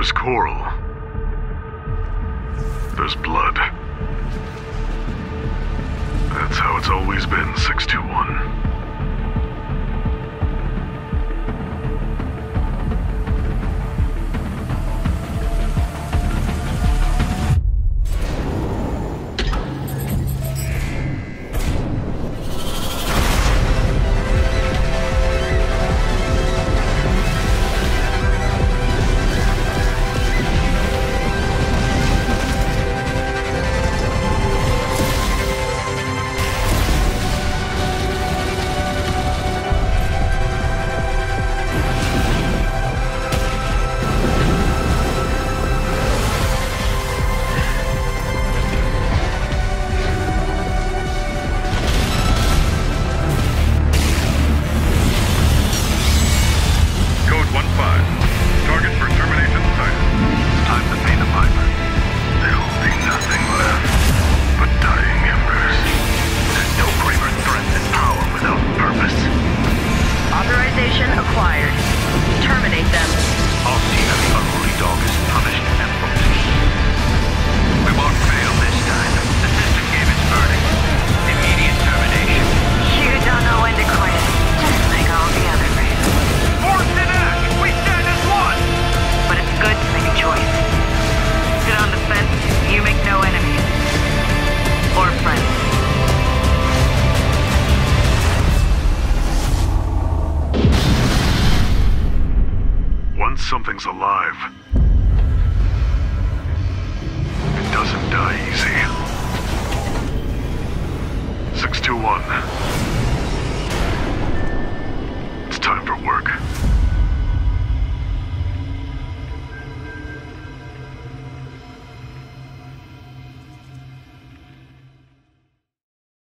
There's coral. There's blood. acquired. Terminate them. something's alive, it doesn't die easy. 621.